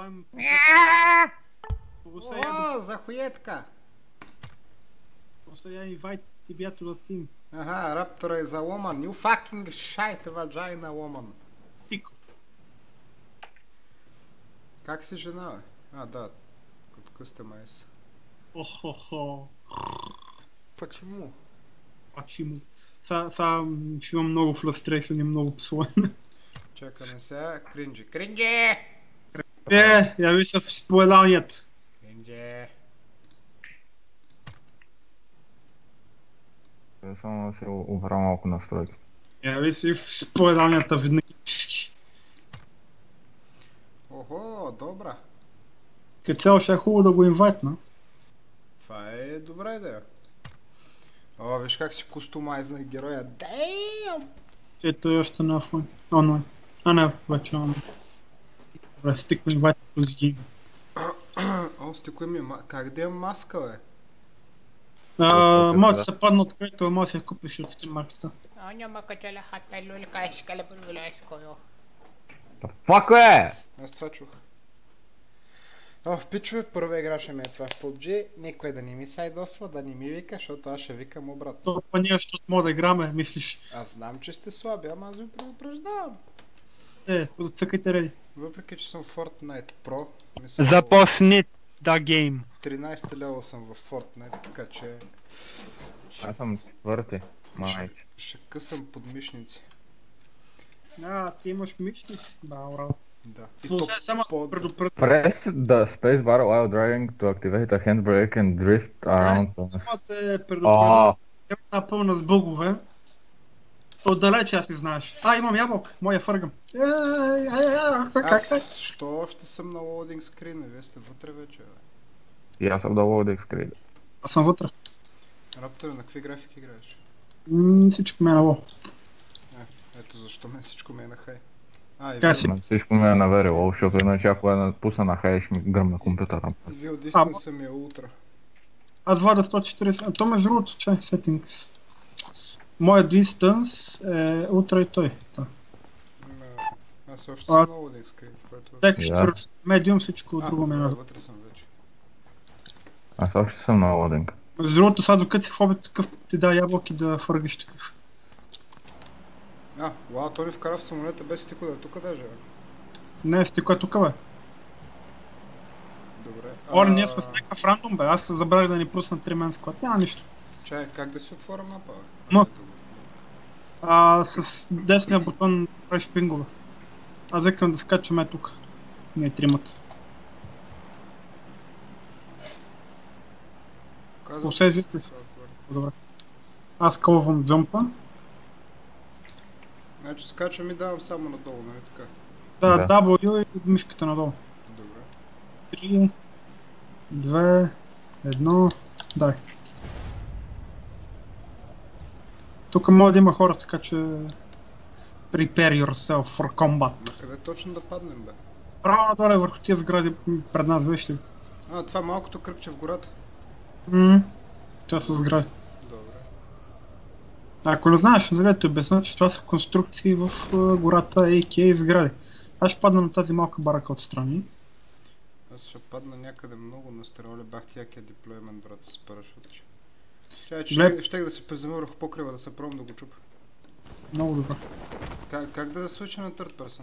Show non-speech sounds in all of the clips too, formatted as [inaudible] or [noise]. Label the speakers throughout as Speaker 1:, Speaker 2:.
Speaker 1: Това им... Просто
Speaker 2: О, захуєтка!
Speaker 1: я invite тебя the team.
Speaker 2: Ага, Раптора is a woman. You fucking shite vagina woman.
Speaker 1: Тико.
Speaker 2: Как си жена, бе? А, да. От Customized.
Speaker 1: Охо-хо.
Speaker 2: Почему?
Speaker 1: Почему? Сега, м, ще имам много frustration и много псуване.
Speaker 2: Чакаме сега. Кринджи. Кринджи!
Speaker 1: Е, яви се в спойланията.
Speaker 2: Кринджи!
Speaker 3: Само да си обра малко настройки.
Speaker 1: Яви се в спойланията винаги.
Speaker 2: Охо, добра.
Speaker 1: Като цяло ще е хубаво да го инвайтна.
Speaker 2: Това е добра идея. О, виж как си кустомайзна героя. Damn!
Speaker 1: Ето още на. Онлайн. А не, вече онлайн. Добре, стиква инвайт плюс гейм.
Speaker 2: О, стикой ми, как да имам маска, бе?
Speaker 1: А, Може да се падна от което може да я купиш от Steam Market.
Speaker 4: Onyo makajala hata lul ka iskala bulula iskoyo.
Speaker 3: Фак е!
Speaker 2: Аз това чух. О, в пичове, първа игра ще ми е това в PUBG. Никой да не ми сайдосва, да не ми вика, защото аз ще викам обратно.
Speaker 1: То па ние, защото мога да играме, мислиш.
Speaker 2: Аз знам, че сте слаби, ама аз ви предупреждавам.
Speaker 1: Е, цъкайте реди.
Speaker 2: Въпреки, че съм Fortnite Pro, мисля,
Speaker 1: Започни да гейм.
Speaker 2: 13 лева съм в Fortnite, така че
Speaker 3: Аз съм четвърти. Майче.
Speaker 2: ще късам подмишници.
Speaker 1: А, ти имаш мишници. Браво.
Speaker 2: Да. И
Speaker 1: Но
Speaker 2: то
Speaker 1: сега само
Speaker 2: под...
Speaker 1: предупред...
Speaker 3: Press the spacebar while dragging to activate a handbrake and drift around a...
Speaker 1: Само те
Speaker 3: О,
Speaker 1: предупредя. Една пълна с бъгове. Отдалече аз не знаеш. А, имам ябълк. Моя фъргам. Е, е, е?
Speaker 2: Аз, що още съм на лоудинг скрин, вие сте вътре вече, бе.
Speaker 3: и аз съм долу да скрин.
Speaker 1: Аз съм вътре.
Speaker 2: Раптор, на какви графики играеш?
Speaker 1: М, Всичко ме е нало.
Speaker 2: Ето защо мен всичко ме е на хай. А, и
Speaker 1: Как си?
Speaker 3: На всичко ми е на low, защото иначе ако е пусна на хай, ще ми гръмна компютъра.
Speaker 2: вие от
Speaker 1: А,
Speaker 2: дистанса ми е ултра.
Speaker 1: Аз вада 140. А то между другото, чай, settings. Моя distance е утре и той. Да.
Speaker 2: Аз още
Speaker 1: А-
Speaker 2: съм на лоудинг скрин, което...
Speaker 1: Textures, medium, всичко
Speaker 2: А,
Speaker 1: друго на.
Speaker 2: вътре съм вече.
Speaker 3: Аз още съм на лодинг.
Speaker 1: Между другото, сега докато си в хобит такъв, ти да ябълки да фъргаш такъв.
Speaker 2: А, вау, той ни вкара в самолета без стико да е тук даже.
Speaker 1: Не, сте кой е тук, бе.
Speaker 2: Добре.
Speaker 1: О,
Speaker 2: А,
Speaker 1: ние сме с някакъв рандом, бе. Аз забравих да ни пусна 3 мен склад. Няма нищо.
Speaker 2: Чай, как да си отворя мапа, бе? Го.
Speaker 1: А, с десния бутон правиш пингове. Аз викам да скачаме тук. Ние тримата. Усезите
Speaker 2: че
Speaker 1: си.
Speaker 2: това е добре.
Speaker 1: Аз кълвам джампа.
Speaker 2: Значи скачам и давам само надолу, нали така?
Speaker 1: Да,
Speaker 3: Да.
Speaker 1: W и мишката надолу.
Speaker 2: Добре.
Speaker 1: 3, 2, 1, дай. Тук може да има хора, така че... Prepare yourself for combat.
Speaker 2: На къде точно да паднем, бе?
Speaker 1: Право надолу е върху тия сгради пред нас, виж ли?
Speaker 2: А, това малкото кръгче в гората.
Speaker 1: Ммм, това са сгради.
Speaker 2: Добре.
Speaker 1: Ако не знаеш, нали, ти обясня, че това са конструкции в гората, и сгради. Аз ще падна на тази малка барака отстрани.
Speaker 2: Аз ще падна някъде много на стероли, бах якия деплоймент, брат, с парашутче. Чай, че
Speaker 1: Глед-
Speaker 2: ще, щех да се призема върху покрива, да се пробвам да го чупа.
Speaker 1: Много добре.
Speaker 2: Как, как да свича на third person?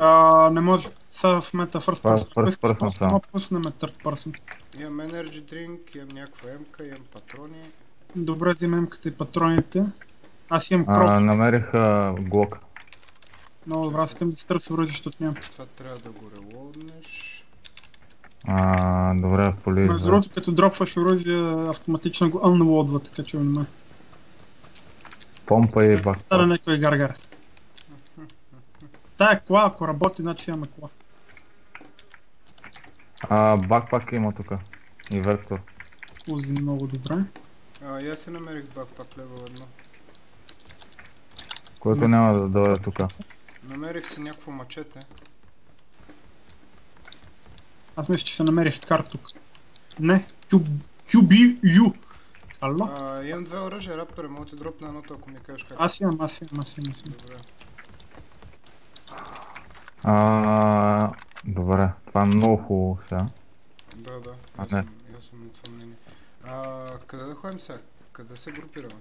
Speaker 1: А, не може. Сега в момента first person.
Speaker 3: first person само.
Speaker 1: да пуснем third person.
Speaker 2: Имам energy drink, имам някаква емка, имам патрони.
Speaker 1: Добре, взимам като и патроните. Аз имам
Speaker 3: А,
Speaker 1: крок.
Speaker 3: намерих а, глок.
Speaker 1: Много добре, аз искам да се търся оръжие, защото нямам.
Speaker 2: Това трябва да го релоднеш.
Speaker 3: А, добре, поли.
Speaker 1: Между другото, като дропваш оръжие, автоматично го unloadва, така че внимай.
Speaker 3: Помпа и
Speaker 1: Стара
Speaker 3: бак.
Speaker 1: някой гаргар. Тая кола, ако работи, значи имаме кола.
Speaker 3: А, бакпак има тук. И вектор.
Speaker 1: Узи много добре.
Speaker 2: А, аз си намерих бакпак левел едно.
Speaker 3: Който няма да дойде тук.
Speaker 2: Намерих си някакво мачете.
Speaker 1: Аз мисля, че се намерих кар тук. Не, QBU. Ало?
Speaker 2: А, имам две оръжия, раптори, мога ти дропна едното, ако ми кажеш как.
Speaker 1: Аз имам, аз имам, аз имам. Аз имам.
Speaker 2: Добре.
Speaker 3: А, добре, това много хубаво сега.
Speaker 2: Да, да. Аз съм, аз съм на това мнение. А, къде да ходим сега? Къде се групираме?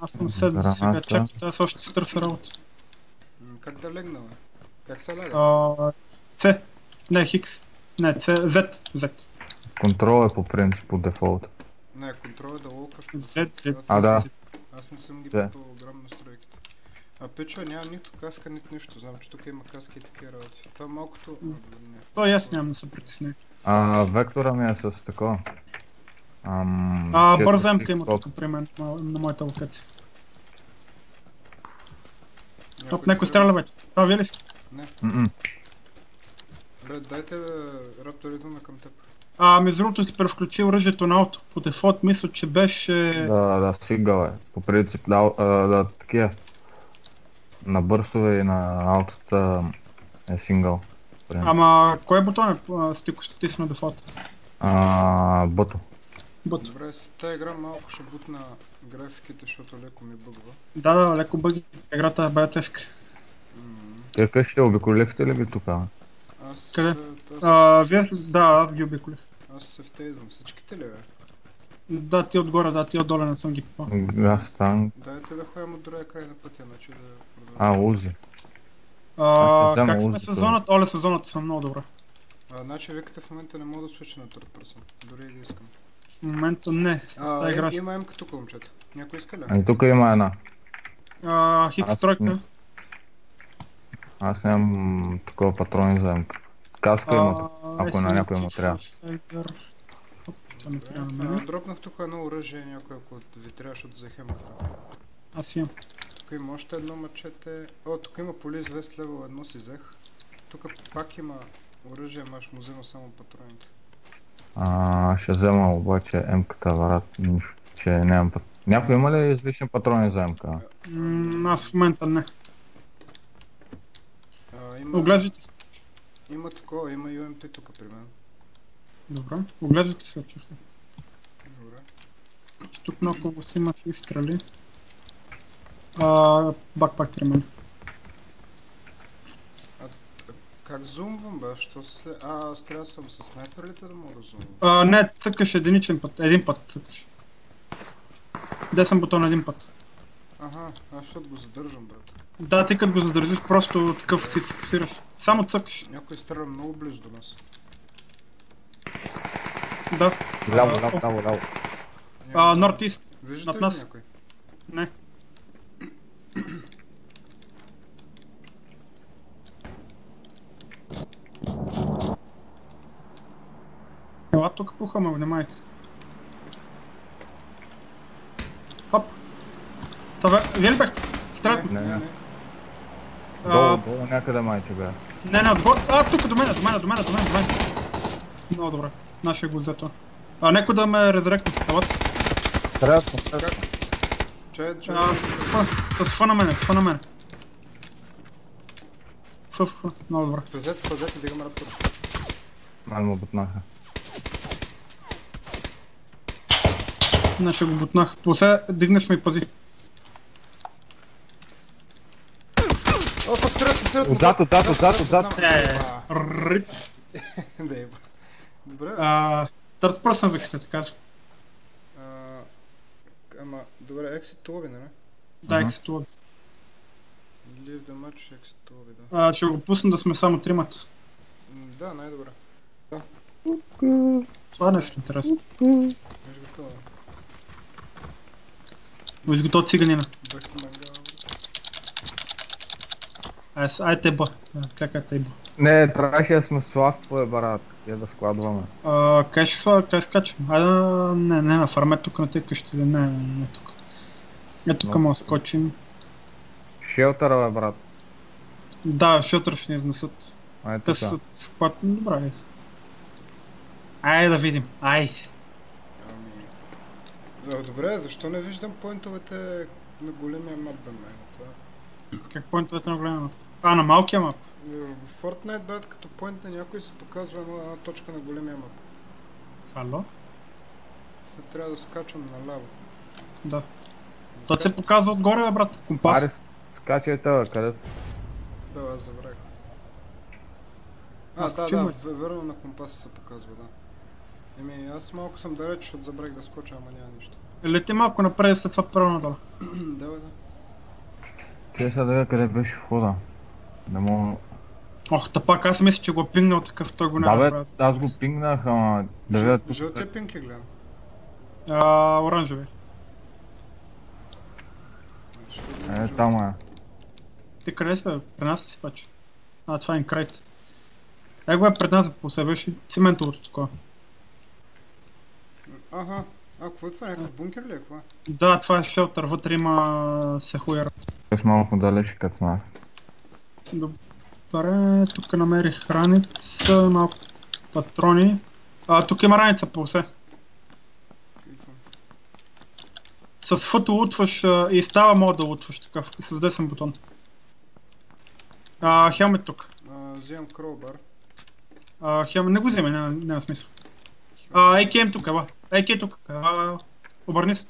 Speaker 1: Аз съм седен сега,
Speaker 3: Граната.
Speaker 1: чакай, аз още си търся работа.
Speaker 2: Как да легна, бе? Как се ляга?
Speaker 1: А, С. Не, Хикс. Не, С. Z. Z.
Speaker 3: Контрол е по принцип по дефолт.
Speaker 2: Не, контрол е да локваш.
Speaker 1: Z, Z.
Speaker 3: А, да.
Speaker 2: Аз не съм ги
Speaker 3: Да.
Speaker 2: по-грам настройките. А пичо, нямам нито каска, нито нищо. Знам, че тук има каски и такива работи. Това малкото... А, не.
Speaker 1: То и аз нямам да се притесня.
Speaker 3: А, вектора ми е с такова. Ам,
Speaker 1: А,
Speaker 3: си
Speaker 1: емка има тук при мен на, на моята локация.
Speaker 2: Някой
Speaker 1: Оп, някой стреля вече. Това вие ли сте?
Speaker 3: М-м.
Speaker 2: Бре, дайте да рапторите на към теб.
Speaker 1: А, между другото си превключи оръжието на ауто. По дефолт мисля, че беше...
Speaker 3: Да, да, сигъл е. По принцип, да, а, да такива. На бърсове и на аутота е сингъл.
Speaker 1: Ама, кой бутон е стико ще на дефолт?
Speaker 3: А, бъто.
Speaker 1: Бут.
Speaker 2: Добре, с тази игра малко ще бутна графиките, защото леко ми бъгва.
Speaker 1: Да, да, леко бъги. Играта е бая тежка.
Speaker 2: М,
Speaker 3: Те къщите обиколихте ли ги тук?
Speaker 2: Аз...
Speaker 1: Къде?
Speaker 2: Аз,
Speaker 1: А, вие... Да, аз ги обиколих.
Speaker 2: аз се втейзвам. Всичките ли, бе?
Speaker 1: Да, ти отгоре, да, ти отдоле не съм ги попал.
Speaker 3: Газ танк.
Speaker 2: Дайте да ходим от другия край на пътя, значи да продължим.
Speaker 3: А, узи.
Speaker 1: А,
Speaker 3: взема
Speaker 1: как сме
Speaker 3: узото.
Speaker 1: сезоната? Оле, сезоната съм много добра.
Speaker 2: А, значи викате в момента не мога да свича на third person. Дори и да искам.
Speaker 1: В момента не.
Speaker 2: А,
Speaker 1: Та игра
Speaker 2: има емка тук, момчета. Някой иска ли?
Speaker 3: Ами тук има една.
Speaker 1: А, хикс
Speaker 3: Аз
Speaker 1: тройка.
Speaker 3: Аз нямам такова патрони за емка. Каска има. ако на някой му трябва.
Speaker 2: Дропнах тук едно оръжие, някой ако ви трябва, защото взех емката.
Speaker 1: Аз имам.
Speaker 2: Тук има още едно мачете. О, тук има полис вест левел едно си взех. Тук пак има оръжие, ама ще му взема само патроните.
Speaker 3: А, ще взема обаче брат. Нищо, че нямам пат... Някой има ли излишни патрони за емка?
Speaker 1: М, Аз в момента не. Оглеждайте се.
Speaker 2: Има такова, има UMP тук при мен.
Speaker 1: Добре. Оглеждайте се, чуха.
Speaker 2: Добре.
Speaker 1: Тук много си има си изстрели. А, бакпак при мен.
Speaker 2: Как зумвам бе? Що след... А, аз трябва съм с снайперлите да мога да зумвам.
Speaker 1: А, не, цъкаш единичен път. Един път цъкаш. Десен бутон един път.
Speaker 2: Ага, аз защото го задържам, брат.
Speaker 1: Да, ти като го задържиш, просто такъв си фокусираш. Само цъкаш.
Speaker 2: Някой стреля много близо до нас.
Speaker 1: Да.
Speaker 3: Ляво, ляво, ляво, ляво.
Speaker 1: А, North East.
Speaker 2: Виждате ли
Speaker 1: нас.
Speaker 2: някой?
Speaker 1: Не. Ела тук пухаме, внимайте. Хоп. Това, вие ли бяхте?
Speaker 2: Не,
Speaker 3: не.
Speaker 2: не.
Speaker 3: Долу, долу някъде майче бе.
Speaker 1: не, не, отгоре. А, тук до мен, до мен, до мен, до мен, до мен. Много добре. Нашия го взето. А, некой да ме резерекне. Ела.
Speaker 3: Стрелят, стрелят.
Speaker 2: Чай, чай.
Speaker 1: А, с Ф, с Ф на мене, с Ф на мене. Ф, Ф, Ф. Много добре.
Speaker 2: Пазете, пазете, дигам раптора.
Speaker 3: Мен му бутнаха.
Speaker 1: Не, ще го бутнах. После дигне сме и пази.
Speaker 2: О, стрелят.
Speaker 3: Отзад, отзад, отзад, отзад.
Speaker 1: Е, рип.
Speaker 2: Да еба. Добре,
Speaker 1: Търт пръсна викате, така ли?
Speaker 2: ама, добре, exit to lobby, нали?
Speaker 1: Да,
Speaker 3: Мгм.
Speaker 1: екситува.
Speaker 2: Leave the match, exit to lobby, да.
Speaker 1: А, ще го пусна да сме само тримата.
Speaker 2: Да, най-добре.
Speaker 1: Това не е интересно.
Speaker 2: Виж готова.
Speaker 1: Виж го то циганина.
Speaker 2: Мангала.
Speaker 1: Ай, с- ай теба. Е теба?
Speaker 3: Не, трябваше да сме слав, брат. Я да складваме.
Speaker 1: А, Къде ще слага, къде скачам? Айде, не, не на фарме, тук на тези къщи, не, не, не тук. Е, тук
Speaker 3: Но-
Speaker 1: може скочим.
Speaker 3: Шелтъра, бе, брат.
Speaker 1: Да, шутър ще ни изнесат.
Speaker 3: Ай,
Speaker 1: Те са склад... Добре, айде. Айде да видим. Айде.
Speaker 2: Ами... Добре, защо не виждам поинтовете на големия мап, бе, мен? Това...
Speaker 1: Как поинтовете на голема? А, на малкия мап.
Speaker 2: В Fortnite, брат, като поинт на някой се показва една, една точка на големия мап.
Speaker 1: Хало?
Speaker 2: Се трябва да скачам наляво.
Speaker 1: Да.
Speaker 2: Да
Speaker 1: То
Speaker 2: ска-
Speaker 1: се показва отгоре, бе, брат. Компас.
Speaker 3: Аре, скачайте, бе, къде?
Speaker 2: Да, аз забравих. А,
Speaker 1: Аз
Speaker 2: да, да,
Speaker 1: бе.
Speaker 2: верно на компаса се показва, да. Еми, аз малко съм далеч, защото забравих да скоча, ама няма нищо.
Speaker 1: Лети малко напред, след това право надолу. [clears throat]
Speaker 2: Давай, да.
Speaker 3: Те сега да къде беше входа. Не мога...
Speaker 1: Ох, та пак аз мисля, че го е пингнал такъв, той го
Speaker 3: Да
Speaker 1: няма
Speaker 3: бе,
Speaker 1: правил.
Speaker 3: аз го пингнах, ама да видя
Speaker 2: Жъл-
Speaker 3: тук.
Speaker 2: Жълтия пинк ли гледам?
Speaker 1: А, оранжеви.
Speaker 2: Да
Speaker 3: Е,
Speaker 2: жълти?
Speaker 3: там е.
Speaker 1: Ти къде си, бе? При нас ли си паче? А, това е инкрайт. Е, го е пред нас по себе циментовото такова.
Speaker 2: Аха, а, какво е това? Някакъв бункер ли е? Какво е?
Speaker 1: Да, това е шелтър, вътре има сехуера.
Speaker 3: Аз малко далече като знах.
Speaker 1: Добре, тук намерих раница, малко патрони. А, тук има раница по.
Speaker 2: Какво?
Speaker 1: С фото лутваш и става мога да лутваш такъв, с десен бутон. А, хелмет тук.
Speaker 2: А, вземам кроубар.
Speaker 1: А, хелмет, не го вземе, няма, няма смисъл. А, AKM тук, ела. AK тук. А, обърни се.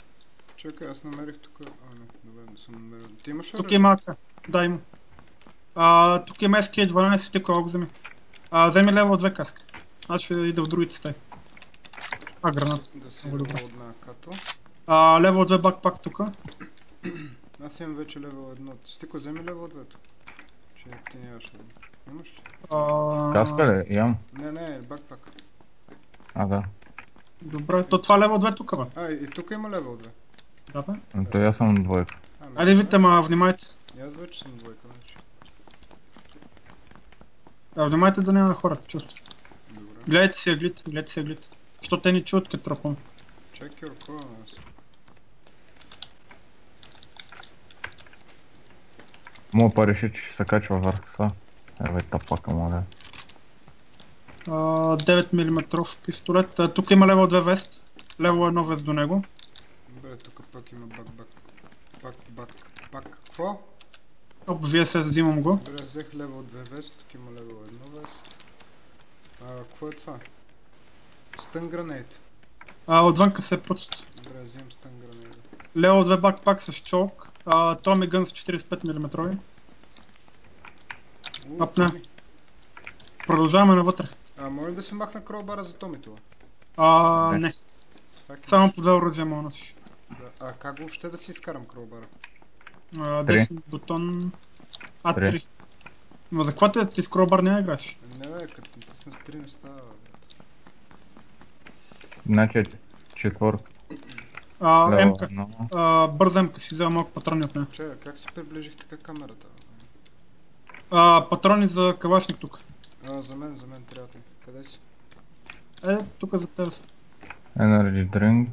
Speaker 2: Чакай, аз намерих тук. А, не, добре, не съм намерил. Ти имаш
Speaker 1: Тук има. Да, има. А, тук има SK12, ти кога го вземи. А, вземи лево 2 каска. Аз ще ида в другите стаи. А, гранат.
Speaker 2: Да си
Speaker 1: Много добре.
Speaker 2: лодна като.
Speaker 1: А, лево 2 бакпак тук.
Speaker 2: Аз имам вече левел 1. Стико, вземи левел 2. Че ти нямаш левел. Имаш ли?
Speaker 1: А,
Speaker 3: Каска ли? Имам.
Speaker 2: Не, не, бакпак.
Speaker 3: А, да.
Speaker 1: Добре, то това лево 2 тук, бе.
Speaker 2: А, и тук има левел 2.
Speaker 1: Да, бе.
Speaker 3: Но той аз съм двойка.
Speaker 2: Ами,
Speaker 1: Айде, видите, ма, внимайте.
Speaker 2: И аз вече съм двойка, значи.
Speaker 1: А, внимайте да няма хората, чуват.
Speaker 2: Добре.
Speaker 1: Гледайте си аглите, гледайте си аглите. Защото те ни чуват като.
Speaker 2: Чакай, ръкова на нас.
Speaker 3: Мога па реши, че ще се качва въртаса. Еве тапака, моля.
Speaker 1: А, 9 мм пистолет. А, тук има лево 2 вест. Лево 1 вест до него.
Speaker 2: Добре, тук пак има бак, бак. Пак, бак, пак. Какво?
Speaker 1: Оп, вие се взимам го.
Speaker 2: Добре, взех левел 2 вест, тук има левел 1 вест. А, какво е това? Стън гранейт.
Speaker 1: А, отвънка се пуцат.
Speaker 2: Добре, взимам стън гранейт.
Speaker 1: Лево 2 бакпак с чолк. А, Томи Гън с 45 мм. Апна. Продължаваме навътре.
Speaker 2: А, може ли да се махна кролбара за Томи това?
Speaker 1: А,
Speaker 3: Не.
Speaker 1: не. Само по две оръжия мога носиш.
Speaker 2: да. А как въобще да си изкарам кролбара?
Speaker 1: А, десен бутон. А,
Speaker 3: Три.
Speaker 1: 3. Но за какво те ти с кролбар не играеш?
Speaker 2: Не бе, като натисна с 3 не става.
Speaker 3: Значи четвърка.
Speaker 1: А,
Speaker 3: Лево
Speaker 1: Емка.
Speaker 3: едно.
Speaker 1: А, бърза Емка си взема малко патрони от нея.
Speaker 2: Че, как си приближих така камерата?
Speaker 1: А, патрони за калашник тук.
Speaker 2: А, за мен, за мен трябва. Къде си?
Speaker 1: Е, тук за теб са.
Speaker 3: Energy drink.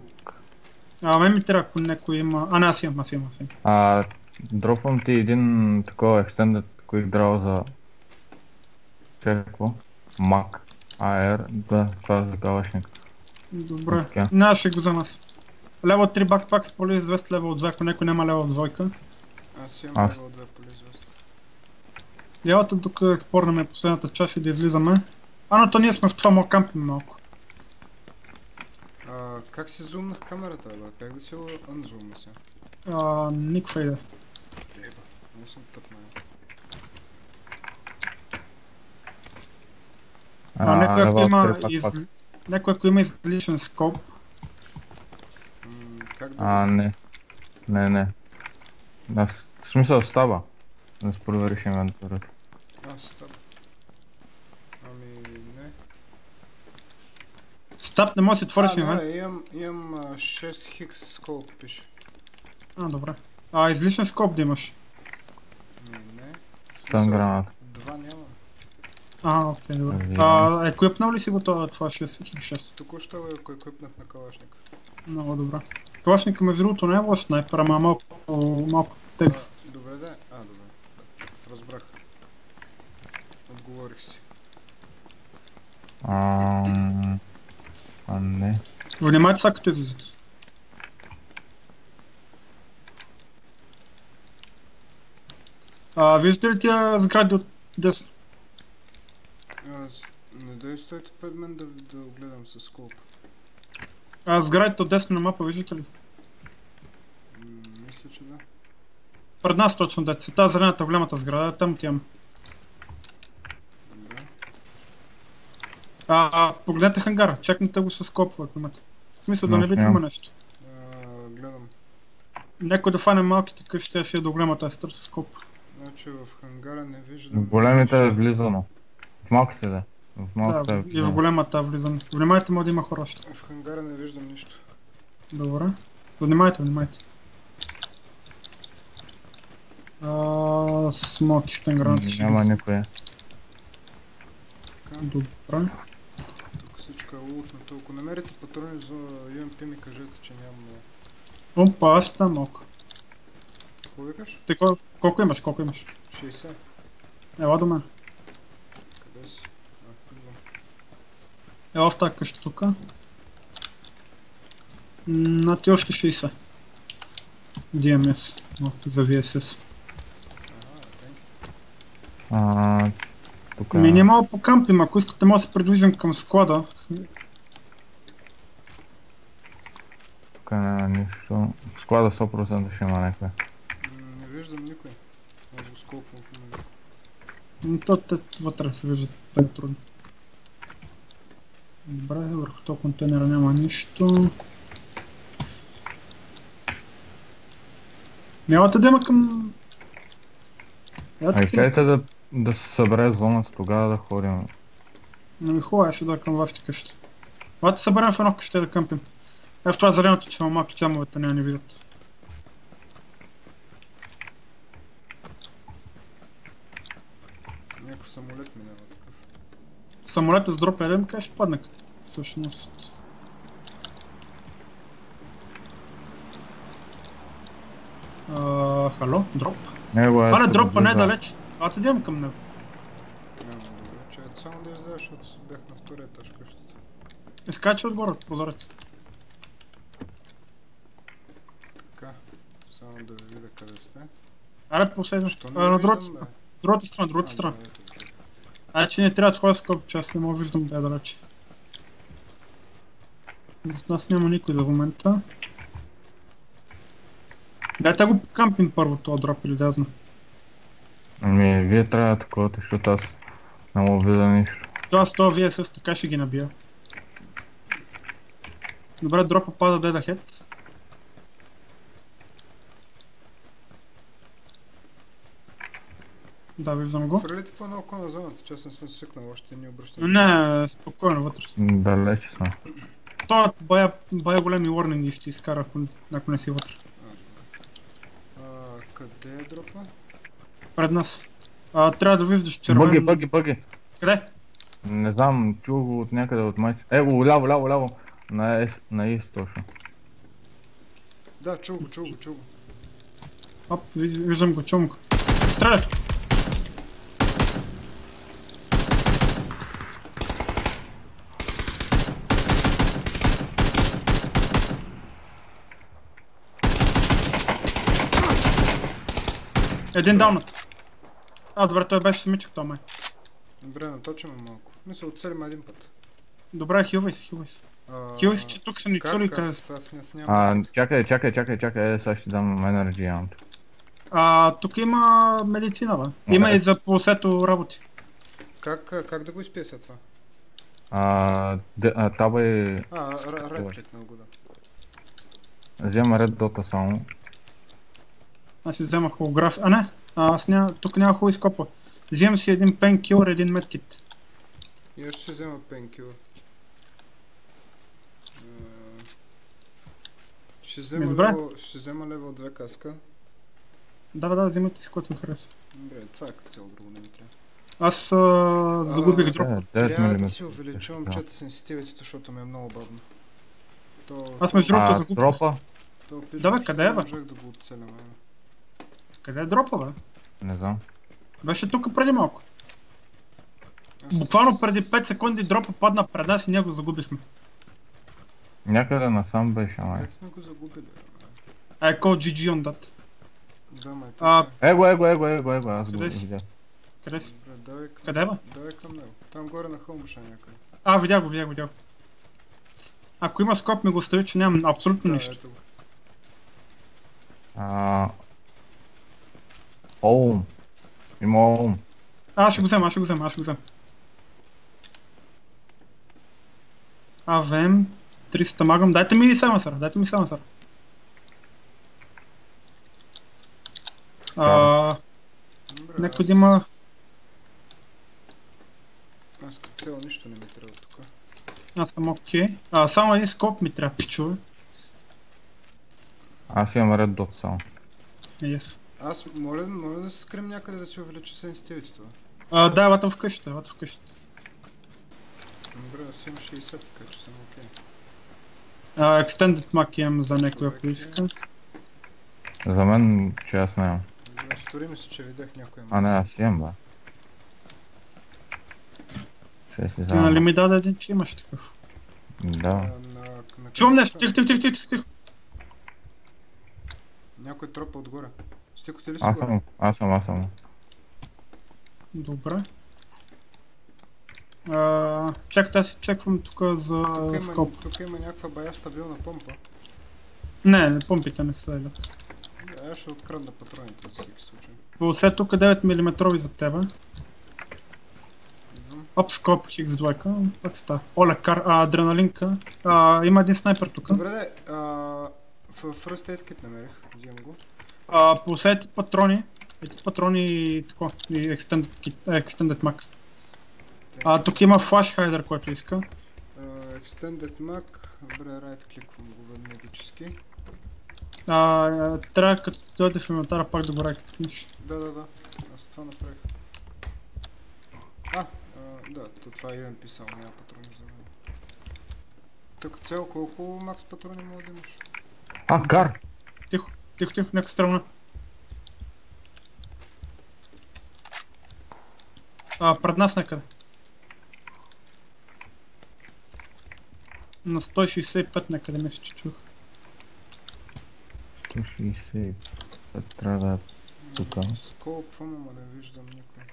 Speaker 1: А, мен ми трябва, ако някой има... А, не, аз имам, аз имам, аз имам.
Speaker 3: А, дропвам ти един такова extended quick draw за... Какво? Mac AR, да, това е за.
Speaker 1: Добре. Не, ще го взема аз. Лево 3 бакпак с полиизвест, лево 2, ако някой няма лево двойка.
Speaker 2: Аз имам
Speaker 3: Аз.
Speaker 2: левел 2 полизвест.
Speaker 1: Ялата тук експорнаме последната част и да излизаме. А, но то ние сме в това, мога кампим малко.
Speaker 2: А, как си зумнах камерата, бе? Как да си го анзумна сега?
Speaker 1: А, никаква идея.
Speaker 2: Деба, много съм тъп, бе.
Speaker 1: А, някой ако има,
Speaker 3: 3 пак,
Speaker 1: из...
Speaker 3: пак.
Speaker 1: някой ако има излишен скоп,
Speaker 2: как да...
Speaker 3: А, не. Не, не. Аз, в смисъл става. Да се провериш инвентарът.
Speaker 2: А, стап. Ами, не.
Speaker 1: стап не може да си отвориш
Speaker 2: а,
Speaker 1: инвент.
Speaker 2: да, имам, имам а, 6 хикс сколп пише.
Speaker 1: А, добре. А, излишен скоп да имаш.
Speaker 2: Ами, не.
Speaker 3: Стан граната.
Speaker 2: Два няма.
Speaker 1: А, окей, добре.
Speaker 3: Разбирам.
Speaker 1: А, еквипнал ли си го това, това 6 хик 6?
Speaker 2: Току-що бе, кой къпнах на калашник.
Speaker 1: Много добре. Калашника между другото не е лош снайпер, ама малко, малко тег.
Speaker 2: А, добре, да. А, добре. Разбрах. Отговорих си.
Speaker 3: Ам... А, не.
Speaker 1: Внимайте сега като излизате. А, виждате ли тия сгради от десно?
Speaker 2: Аз не дай стойте пред мен да, да огледам с скоп.
Speaker 1: А, сградите от десно на мапа, виждате ли?
Speaker 2: М, мисля, че да.
Speaker 1: Пред нас точно деца. Тази зелената голямата сграда, там имам.
Speaker 2: Добре.
Speaker 1: А, а, погледнете хангара, чекнете го с копове, ако имате. В смисъл да не видите има нещо.
Speaker 2: А, гледам.
Speaker 1: Някой да фане малките къщи, ще е до голямата естър с коп.
Speaker 2: Значи в хангара не виждам.
Speaker 3: В големите е влизано. В малките да. В малките е
Speaker 1: Да, и в
Speaker 3: влизано.
Speaker 1: голямата влизам. Внимайте, може да има хора още.
Speaker 2: В хангара не виждам нищо.
Speaker 1: Добре. Внимайте, внимайте. А, смоки ще
Speaker 3: Няма никой.
Speaker 1: Добре.
Speaker 2: тук всичко е лутнато. Ако намерите патрони за UMP ми кажете, че няма много.
Speaker 1: Опа, аз питам малко.
Speaker 2: Какво викаш?
Speaker 1: Ти кол- колко имаш, колко имаш?
Speaker 2: 60.
Speaker 1: Ела до мен.
Speaker 2: Къде си?
Speaker 1: Ела в тази къща тук. На ти още 60. DMS. О, за VSS.
Speaker 3: А, тук...
Speaker 1: Ми ние мало покампим, ако искате може да се придвижим към склада.
Speaker 3: Тук няма нищо. В склада 100% ще има.
Speaker 2: М, Не виждам никой. Скопвам в момента.
Speaker 1: Но то те вътре се виждат по-трудно. Добре, върху този контейнера няма нищо. Нямате да има към... Ето,
Speaker 3: Ай, чайте да, да се събере зоната, тогава да ходим.
Speaker 1: Не ми хубаво, ще да към вашите къщи. Когато се съберем в едно къще да къмпим. Е в това зеленото, че малки тямовете не ни видят.
Speaker 2: Някакъв самолет минава такъв.
Speaker 1: Самолета с дроп едем, къде ще падне? Всъщност. А, хало, дроп.
Speaker 3: Него е...
Speaker 1: А, не, дропа не е
Speaker 3: да.
Speaker 1: далеч. А, ти идем към него.
Speaker 2: Няма добре. Чакай само да издаваш, защото бях на втория етаж къщата.
Speaker 1: Изкача отгоре от прозорец.
Speaker 2: Така. Само да ви видя къде сте.
Speaker 1: Аре, последно.
Speaker 2: Не
Speaker 1: на другата
Speaker 2: бе?
Speaker 1: страна. Другата страна, че не трябва ходя скоп, че аз не мога виждам да е далеч. За нас няма никой за момента. Дайте го кампин първо, този дроп или да я знам.
Speaker 3: Ами, вие трябва такова, защото аз не мога видя нищо.
Speaker 1: То аз това вие с така ще ги набия. Добре, дропа пада деда хед. Да, виждам го.
Speaker 2: Фрелите по едно око на зоната, че аз не съм свикнал, още не обръщам.
Speaker 1: Не, спокойно вътре. си.
Speaker 3: Далече съм.
Speaker 1: То бая, бая големи warningi ще изкара, ако, ако не си вътре.
Speaker 2: А, къде е дропа?
Speaker 1: Пред нас. А, трябва да виждаш червен...
Speaker 3: Бъги, бъги, бъги.
Speaker 1: Къде?
Speaker 3: Не знам, чул го от някъде от майче. Его, ляво, ляво, ляво. На ес, на ис точно.
Speaker 2: Да, чул го, чул го, чул го.
Speaker 1: Оп, виж- виждам го, чум го. Стреляй! Един даунът. А, добре, той беше смичък, то май.
Speaker 2: Добре, наточваме малко. Мисля, оцелим един път.
Speaker 1: Добре, хилвай се, хилвай се. Хилвай се, че тук са ни чули къде са.
Speaker 3: А, чакай, чакай, чакай, чакай, е, сега ще дам Energy Amp.
Speaker 1: А, тук има медицина, бе. Има и за полсето работи.
Speaker 2: Как, да го изпия след това?
Speaker 3: А, де, а таба и...
Speaker 2: А, ред кликнал го, да.
Speaker 3: Взема ред дота само.
Speaker 1: Аз си взема холограф. А не, а, аз ня... тук няма хубави скопа. Взимам си един пенкилър, един медкит.
Speaker 2: И аз ще взема пенкил. Ще взема,
Speaker 1: добре.
Speaker 2: левел, ще взема левел 2 каска.
Speaker 1: Да, да, взимайте си което ви харесва.
Speaker 2: Добре, това е като цяло друго не ми трябва.
Speaker 1: Аз а, загубих дроп.
Speaker 3: Е, 9
Speaker 2: Трябва да си увелича момчета сенситивитето, защото ми е много бавно. То,
Speaker 1: Аз между другото загубих.
Speaker 3: дропа?
Speaker 2: то пише,
Speaker 1: Да, бе,
Speaker 2: че
Speaker 1: къде е, бе?
Speaker 2: можех да го оцеля.
Speaker 1: Къде е дропа, бе?
Speaker 3: Не знам.
Speaker 1: Беше тук преди малко. Буквално преди 5 секунди дропа падна пред нас и ние го загубихме.
Speaker 3: Някъде насам беше, май.
Speaker 2: Как сме го загубили, бе?
Speaker 1: I call GG on that.
Speaker 2: Да, май,
Speaker 1: А,
Speaker 2: така.
Speaker 3: Его, его, его, его, его, аз го видях.
Speaker 1: Къде си?
Speaker 2: Добре, давай към,
Speaker 1: Къде, бе?
Speaker 2: давай към него. Там горе на хълмша някъде.
Speaker 1: А, видях го, видях го, видях го. Ако има скоп ми го остави, че нямам абсолютно
Speaker 2: Да,
Speaker 1: нищо.
Speaker 2: ето го.
Speaker 3: А... Оум. Има оум.
Speaker 1: А, аз ще го взема, аз ще го взема, аз ще го взема. АВМ, 300 магам. Дайте ми самасър, дайте ми самасър. А, някой да има...
Speaker 2: Аз като цяло нищо не ми трябва тук.
Speaker 1: Аз съм окей. А, само един скоп ми трябва, пичове.
Speaker 3: Аз имам ред дот само.
Speaker 1: Yes.
Speaker 2: Аз моля, моля да се скрим някъде да си увеличи сенситивите това.
Speaker 1: А, да, елата в къщата, елата в къщата.
Speaker 2: Добре, аз имам 60, така че съм окей.
Speaker 1: А, Extended Mac имам за някой, ако
Speaker 2: е.
Speaker 1: иска.
Speaker 3: За мен, че аз нямам.
Speaker 2: Добре, стори ми се, че видях някой
Speaker 3: А не, аз имам, бе.
Speaker 1: Ти нали ми даде един, че имаш такъв.
Speaker 3: Да.
Speaker 1: Чувам нещо,
Speaker 2: ще
Speaker 1: тихо, тихо, тихо, тихо, тихо.
Speaker 2: Някой тропа отгоре. Стико ти ли си
Speaker 3: Аз съм, аз съм, аз съм.
Speaker 1: Добре. А, чакайте, аз си чеквам тук за
Speaker 2: Тук има,
Speaker 1: скоп.
Speaker 2: тук има някаква бая стабилна помпа.
Speaker 1: Не, не, помпите не са елят.
Speaker 2: Да, аз ще открадна патроните за всеки случай.
Speaker 1: Все тук 9 мм за тебе.
Speaker 2: Идвам.
Speaker 1: Апскоп хикс двойка. Пак ста. Оле, кар, а, адреналинка. А, има един снайпер тук.
Speaker 2: Добре, де, а, в First Aid Kit намерих. Взимам го.
Speaker 1: А, по ети патрони. Ети патрони и тако. И extended, е, extended mag. А, тук има флаш хайдер, който иска.
Speaker 2: Uh, extended Mac. Добре, right кликвам го веднагически.
Speaker 1: А, трябва като дойде в инвентара пак да го right кликнеш.
Speaker 2: Да, да, да. Аз това направих. А, а да, то това имам писал, няма патрони за мен. Тук цел колко макс патрони мога да имаш?
Speaker 3: А, кар!
Speaker 1: Тихо, тихо, тихо, някаква страна. А, пред нас някъде. На 165 някъде мисля, че чух.
Speaker 3: 160. Трябва да е тук.
Speaker 2: Сколпвам, ама не виждам никой.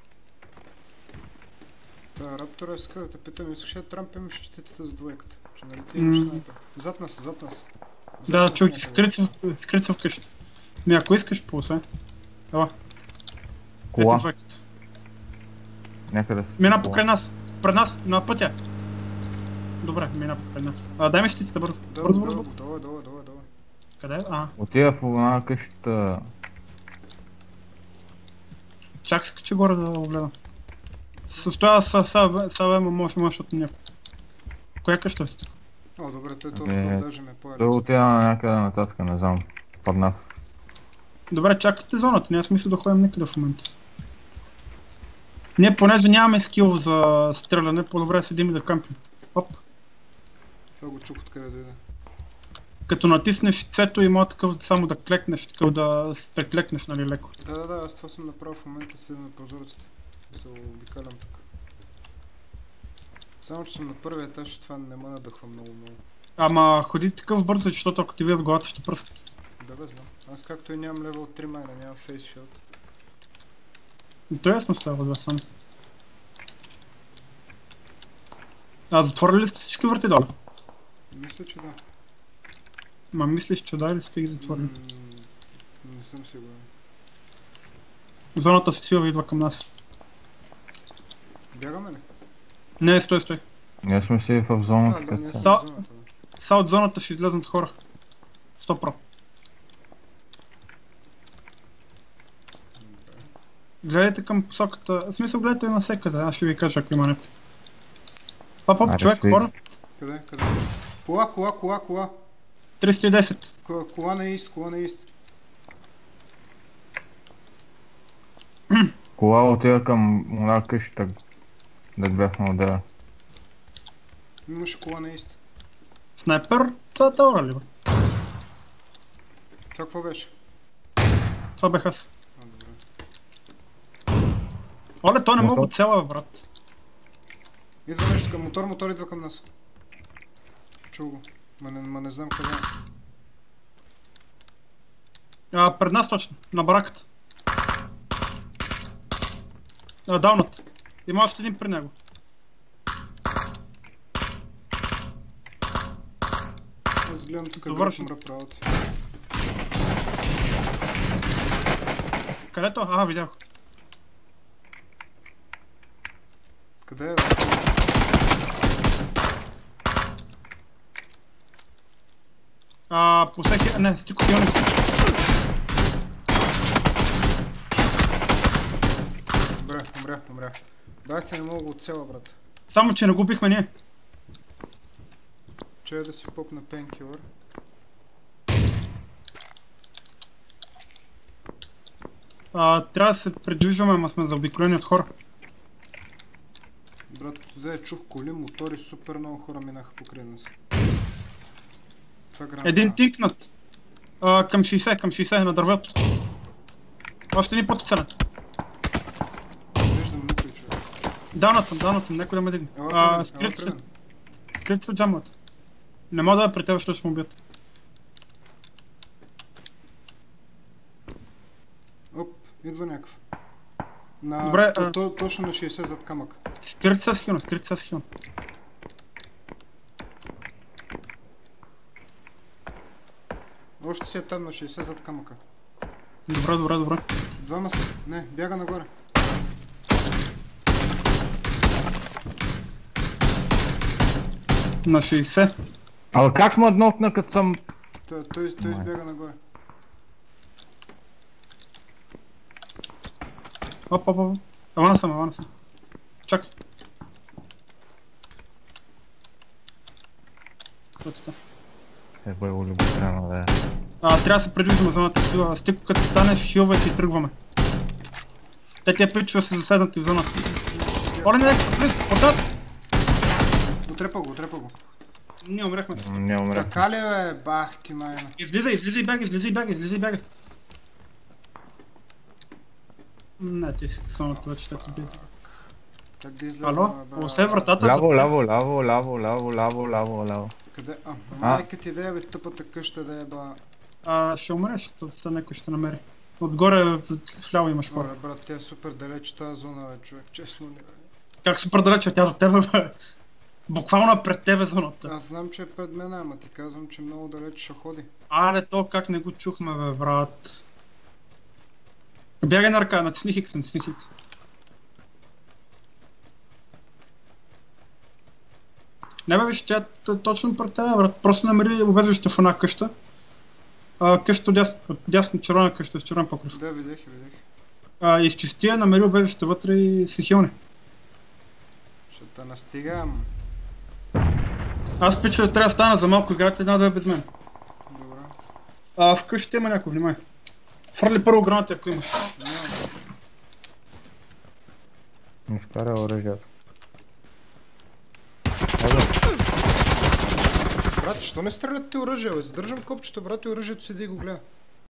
Speaker 2: Та, Раптора иска да те питам, искаш да трампим щитите за двойката? Че нали ти имаш снайпер? Зад нас, зад нас.
Speaker 1: Да,
Speaker 2: някъде.
Speaker 1: скрит се, в- скрит се вкъщи. Ми ако искаш, пулса. Ела,
Speaker 3: Кола.
Speaker 1: ето.
Speaker 3: Някъде с
Speaker 1: Мина покрай нас, пред нас, на пътя. Добре, мина покрай нас. А, дай ми щитите бързо. Бързо, бързо,
Speaker 2: долу, долу, долу, долу.
Speaker 1: Къде? е? А,
Speaker 3: Отида в една къщата.
Speaker 1: чак се качи горе да го гледам. Състоява с Савема, може, може от някой. Коя къща сте?
Speaker 2: О, добре, той
Speaker 3: Е,
Speaker 2: толкова даже ме е
Speaker 3: Той на някъде нататък, не знам. Падна.
Speaker 1: Добре, чакайте зоната, няма смисъл да ходим никъде в момента. Ние понеже нямаме скил за стреляне, по-добре седим и да кампим. Оп.
Speaker 2: Това го чух откъде дойде.
Speaker 1: Като натиснеш цето има такъв само да клекнеш, такъв да преклекнеш, нали леко.
Speaker 2: Да, да, да, аз това съм направил в момента седя на прозорците. Се обикалям тук. Само, че съм на първия етаж и това не ме надъхва много много.
Speaker 1: Ама ходи такъв бързо, защото ако ти видят главата ще пръскат.
Speaker 2: Да бе, знам. Аз както и нямам левел 3 майна, нямам фейс шилд.
Speaker 1: И то ясно става да съм. А затворили ли сте всички врати долу?
Speaker 2: Мисля, че да.
Speaker 1: Ма мислиш, че да или сте ги затворили?
Speaker 2: М, Не съм сигурен.
Speaker 1: Зоната се свива и идва към нас.
Speaker 2: Бягаме ли?
Speaker 1: Не, стой, стой.
Speaker 3: Ние сме си в
Speaker 2: А,
Speaker 3: зоната.
Speaker 2: да,
Speaker 3: са.
Speaker 1: Да.
Speaker 2: да.
Speaker 1: Са от зоната ще излезнат хора. 100 про. Гледайте към посоката. В смисъл гледайте насекъде, аз ще ви кажа ако има някой.
Speaker 3: Аре,
Speaker 1: човек,
Speaker 3: свиж.
Speaker 1: хора.
Speaker 2: Къде? Къде? Кола, кола, кола, кола.
Speaker 1: 310.
Speaker 2: Кола, кола на ист, кола на ист.
Speaker 3: Кола отида към една къща, да бяхме отдела.
Speaker 2: Имаше кола на ист.
Speaker 1: Снайпер, това е таура ли бе?
Speaker 2: Това какво беше?
Speaker 1: Това бех аз.
Speaker 2: А, добре.
Speaker 1: Оле, той не мога
Speaker 3: Мотор.
Speaker 1: цела, брат.
Speaker 2: Идва нещо към мотор, мотор идва към нас. Чу го. Ма не, ма не знам къде е.
Speaker 1: А, пред нас точно, на бараката. А, даунът. Има още един при него.
Speaker 2: Аз гледам тук
Speaker 1: Добър,
Speaker 2: ще... правото.
Speaker 1: Където? А, видях.
Speaker 2: Къде е?
Speaker 1: А, по всеки... Не, стико, не
Speaker 2: си. Умря, умря. Бах не мога от цела, брат.
Speaker 1: Само, че не го бихме ние.
Speaker 2: Че е да си попна пенкилър.
Speaker 1: А, трябва да се придвижваме, ама сме заобиколени от хора.
Speaker 2: Брат, да чух коли, мотори, супер много хора минаха покрай нас. Е.
Speaker 1: Един тикнат. А, към 60, към 60 на дървето. Още ни потицане.
Speaker 2: Виждам никой човек.
Speaker 1: Даунат съм, даунат съм, някой да ме дигне. А, скрит се, скрит се джамват. Не мога да е при теб, защото ще му убият.
Speaker 2: Оп, идва някакъв. На,
Speaker 1: Добре,
Speaker 2: то,
Speaker 1: а-
Speaker 2: то, точно на 60 зад камък.
Speaker 1: Скрит се с хион, скрит се с хион.
Speaker 2: Още си е там на 60 зад камъка.
Speaker 1: Добре, добре, добре.
Speaker 2: Двама са. Не, бяга нагоре.
Speaker 1: На 60.
Speaker 3: Абе как ме нокна като съм...
Speaker 2: Той, той, избяга нагоре.
Speaker 1: Оп, оп, оп. Авана съм, авана съм. Чакай. Сега така.
Speaker 3: Е, бой го любопитано да е.
Speaker 1: А, трябва да се придвижим зоната си. А, Стико, като станеш, хилвай си и тръгваме. Те тия пичове са заседнати в зоната. Оле, не, влез,
Speaker 2: Отрепа го, отрепа го.
Speaker 1: Ние умряхме
Speaker 3: Не умря.
Speaker 2: Така ли бе, бах ти майна.
Speaker 1: Излизай, излизай, бягай, излизай, бягай, излизай, бягай. Не, ти си само това, че ще те бие.
Speaker 2: Как да излезна,
Speaker 1: Ало?
Speaker 2: бе, бе, бе?
Speaker 1: вратата.
Speaker 3: Ляво, ляво, ляво, ляво, ляво, ляво, ляво, ляво.
Speaker 2: Къде? А, майка ти да е бе, тъпата къща да е ба.
Speaker 1: А, ще умреш, то са някой ще намери. Отгоре вляво имаш хора.
Speaker 2: Брат, тя е супер далеч тази зона, бе, човек. Честно ли, бе?
Speaker 1: Как супер далече тя до тебе, бе? Буквално пред тебе зоната.
Speaker 2: Аз знам, че е пред мен, ама ти казвам, че много далеч ще ходи.
Speaker 1: Аре, то как не го чухме, бе, брат. Бягай на ръка, натисни хикс, натисни хикс. Не бе, виж, тя е точно пред тебе, брат. Просто намери обвеждаща в една къща. А, къща дясно, дясно червена къща с червен покрив.
Speaker 2: Да, видях, видях.
Speaker 1: А, изчисти я, намери обвеждаща вътре и си хилни.
Speaker 2: Ще те настигам.
Speaker 1: Аз пича трябва да стана за малко играте една-две без мен.
Speaker 2: Добре.
Speaker 1: А, в къщата има някой, внимай. Фърли първо граната, ако имаш.
Speaker 2: Няма.
Speaker 3: Ми изкаря оръжието. Ето,
Speaker 2: Брат, що не стрелят ти оръжие, бе? Задържам копчето, брат, и оръжието седи и го гледа.